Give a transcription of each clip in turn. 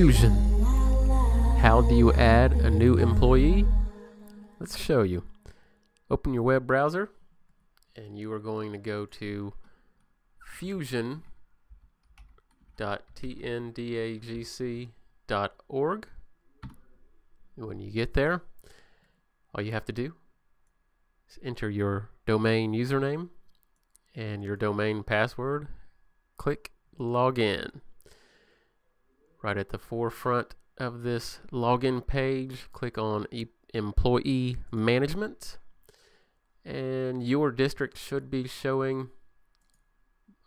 Fusion. How do you add a new employee? Let's show you. Open your web browser and you are going to go to fusion.tndagc.org. When you get there, all you have to do is enter your domain username and your domain password. Click login. Right at the forefront of this login page, click on e Employee Management and your district should be showing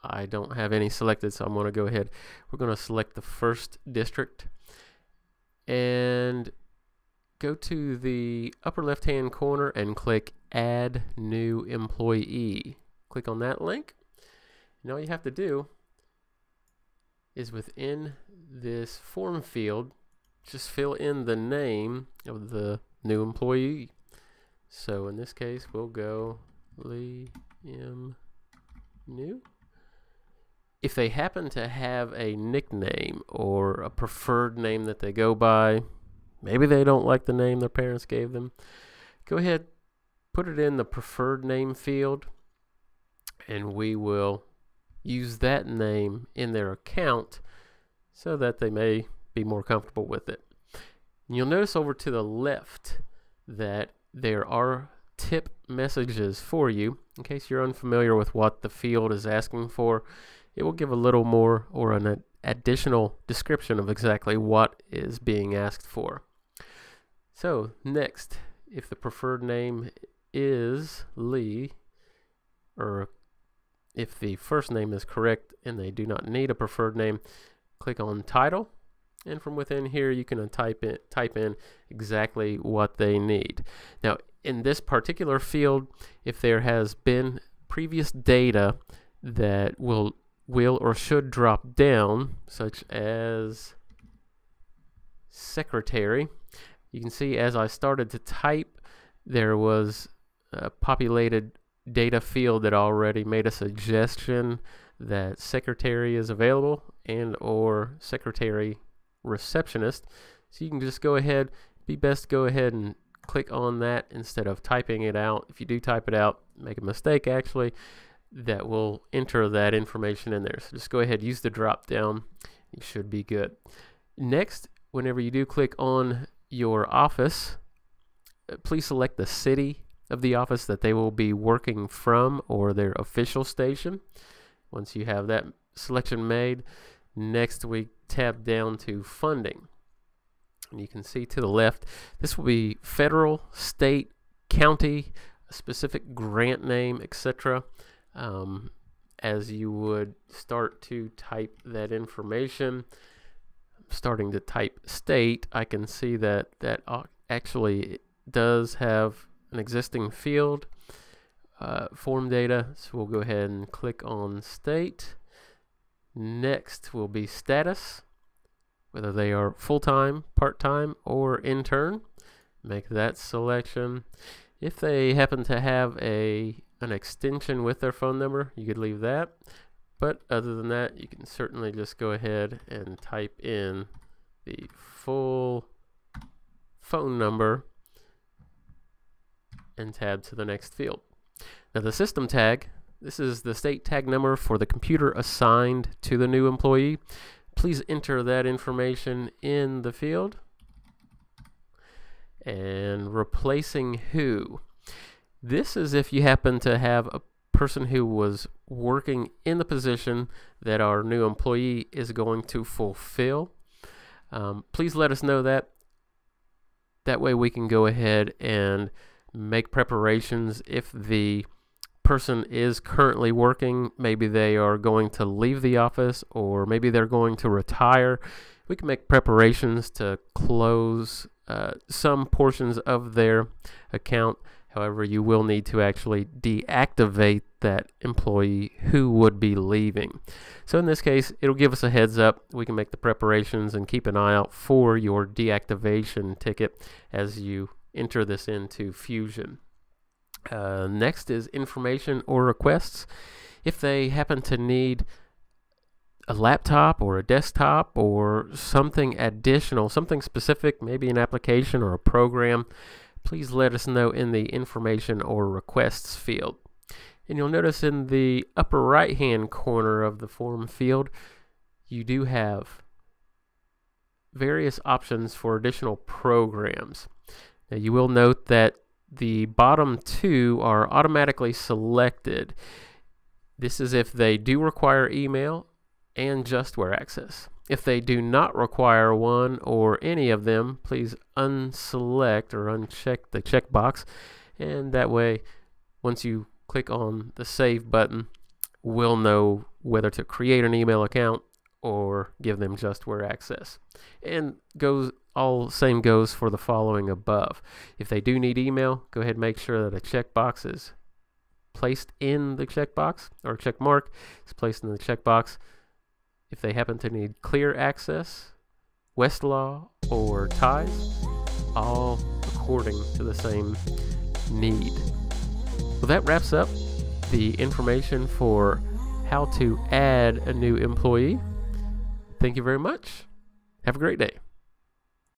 I don't have any selected so I'm going to go ahead we're going to select the first district and go to the upper left hand corner and click add new employee. Click on that link and all you have to do is within this form field just fill in the name of the new employee so in this case, we'll go Liam New. If they happen to have a nickname or a preferred name that they go by, maybe they don't like the name their parents gave them, go ahead, put it in the preferred name field, and we will use that name in their account so that they may be more comfortable with it. And you'll notice over to the left that there are tip messages for you in case you're unfamiliar with what the field is asking for it will give a little more or an additional description of exactly what is being asked for so next if the preferred name is Lee or if the first name is correct and they do not need a preferred name click on title. And from within here you can type in type in exactly what they need. Now in this particular field if there has been previous data that will will or should drop down such as secretary you can see as I started to type there was a populated data field that already made a suggestion that secretary is available and or secretary receptionist. So you can just go ahead, be best go ahead and click on that instead of typing it out. If you do type it out, make a mistake actually, that will enter that information in there. So just go ahead, use the drop down. You should be good. Next, whenever you do click on your office, uh, please select the city of the office that they will be working from or their official station. Once you have that selection made, Next, we tab down to funding. And you can see to the left, this will be federal, state, county, a specific grant name, etc. Um, as you would start to type that information, starting to type state, I can see that that actually does have an existing field uh, form data. So we'll go ahead and click on state. Next will be status, whether they are full-time, part-time, or intern. Make that selection. If they happen to have a an extension with their phone number, you could leave that. But other than that, you can certainly just go ahead and type in the full phone number and tab to the next field. Now the system tag this is the state tag number for the computer assigned to the new employee. Please enter that information in the field. And replacing who. This is if you happen to have a person who was working in the position that our new employee is going to fulfill. Um, please let us know that. That way we can go ahead and make preparations if the person is currently working, maybe they are going to leave the office or maybe they're going to retire, we can make preparations to close uh, some portions of their account. However, you will need to actually deactivate that employee who would be leaving. So in this case, it'll give us a heads up. We can make the preparations and keep an eye out for your deactivation ticket as you enter this into Fusion. Uh, next is information or requests. If they happen to need a laptop or a desktop or something additional, something specific, maybe an application or a program, please let us know in the information or requests field. And you'll notice in the upper right hand corner of the form field, you do have various options for additional programs. Now you will note that the bottom two are automatically selected. This is if they do require email and Justware access. If they do not require one or any of them, please unselect or uncheck the checkbox. And that way, once you click on the Save button, we'll know whether to create an email account or give them Justware access. And goes all same goes for the following above. If they do need email, go ahead and make sure that a checkbox is placed in the checkbox or check mark is placed in the checkbox. If they happen to need clear access, Westlaw, or ties, all according to the same need. Well, that wraps up the information for how to add a new employee. Thank you very much. Have a great day.